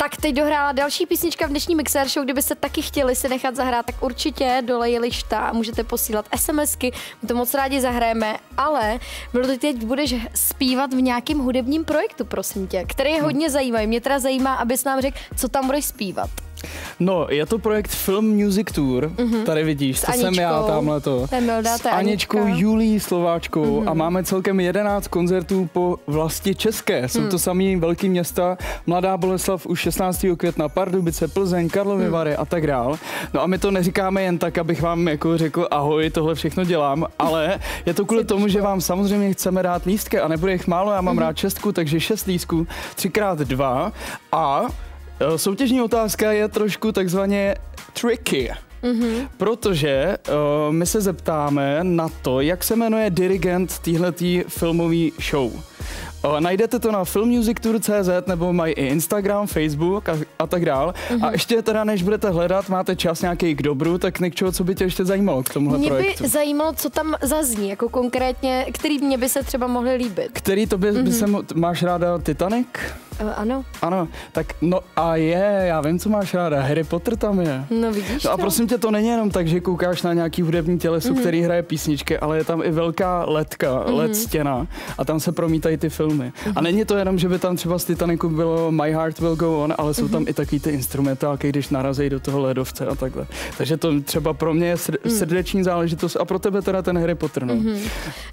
Tak teď dohrála další písnička v dnešní Mixer Show, kdybyste taky chtěli si nechat zahrát, tak určitě dole lišta a můžete posílat SMSky, my to moc rádi zahrajeme, ale ty teď budeš zpívat v nějakém hudebním projektu, prosím tě, který je hodně zajímavý. Mě teda zajímá, abys nám řekl, co tam budeš zpívat. No, je to projekt Film Music Tour, mm-hmm. tady vidíš, to jsem já, tamhle to. S Aničkou Anička. Julí Slováčkou mm-hmm. a máme celkem 11 koncertů po vlasti České. Jsou Hmm. to samý velký města, Mladá Boleslav už 16. května, Pardubice, Plzeň, Karlovy Hmm. Vary a tak dál. No a my to neříkáme jen tak, abych vám jako řekl ahoj, tohle všechno dělám, ale je to kvůli tomu, že vám samozřejmě chceme dát lístky a nebude jich málo, já mám Mhm. rád šestku, takže šest lístků, třikrát dva a soutěžní otázka je trošku takzvaně tricky. Mhm. Protože uh, my se zeptáme na to, jak se jmenuje dirigent téhletý filmové show. Uh, najdete to na filmmusictour.cz nebo mají i Instagram, Facebook a, a tak dál. Mhm. A ještě teda, než budete hledat, máte čas nějaký k dobru, tak Nikčo, co by tě ještě zajímalo k tomuhle Mě projektu? by zajímalo, co tam zazní, jako konkrétně, který mě by se třeba mohly líbit. Který to by, Mhm. by se máš ráda Titanic? Uh, ano, Ano, tak no a je, já vím, co máš ráda, Harry Potter tam je. no vidíš No a prosím tě, to není jenom tak, že koukáš na nějaký hudební těleso, Mhm. mm-hmm. který hraje písničky, ale je tam i velká ledka, Mhm. mm-hmm. led stěna a tam se promítají ty filmy. Mm-hmm. A není to jenom, že by tam třeba z Titanicu bylo My Heart Will Go On, ale jsou Mhm. tam i takový ty instrumentálky, když narazí do toho ledovce a takhle. Takže to třeba pro mě je Mm. srdeční záležitost a pro tebe teda ten Harry Potter. No. No,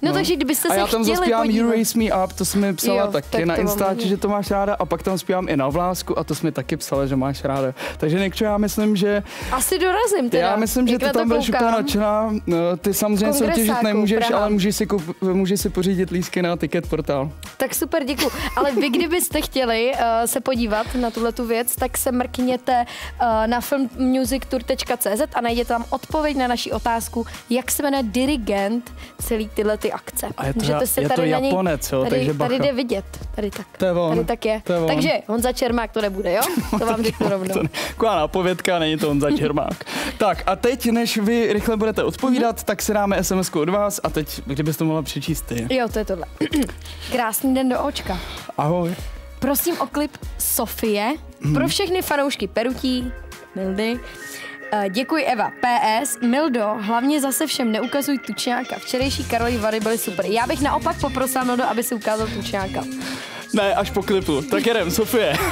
no takže kdybyste a se já tam zaspívám podívat. You Raise Me Up, to jsi mi psala Jo, taky tak na Instači, že to máš ráda a pak tam zpívám i na vlásku a to jsi mi taky psala, že máš ráda. Takže Nikčo, já myslím, že Asi dorazím teda. já myslím, že ty tam budeš úplně nadšená. No, ty samozřejmě soutěžit nemůžeš, Praha. ale můžeš si, kup, můžeš si pořídit lístky na ticket portál. Tak super, děkuji. Ale vy, kdybyste chtěli uh, se podívat na tuhle tu věc, tak se mrkněte uh, na filmmusictour.cz a najdete tam odpověď na naši otázku, jak se jmenuje dirigent celý tyhle ty akce. A je to, Můžete si je to tady na něj- Japonec, jo, Tady, takže bacha. tady jde vidět. Tady tak. To je on. Tady tak je. To je on. Takže Honza Čermák to nebude, jo? To vám řeknu rovnou. To Taková nápovědka, není to on za Čermák. Tak a teď, než vy rychle budete odpovídat, tak si dáme SMS od vás a teď, kdybyste mohla přečíst ty. Jo, to je tohle. Krásný den do očka. Ahoj. Prosím o klip Sofie pro všechny fanoušky Perutí, Mildy. Eh, Děkuji Eva. PS, Mildo, hlavně zase všem neukazuj tučňáka. Včerejší Karlovy Vary byly super. Já bych naopak poprosila Mildo, aby si ukázal tučňáka. Ne, až po klipu. Tak jedem, Sofie.